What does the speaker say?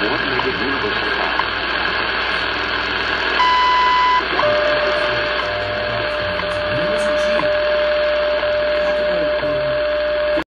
what made it universal?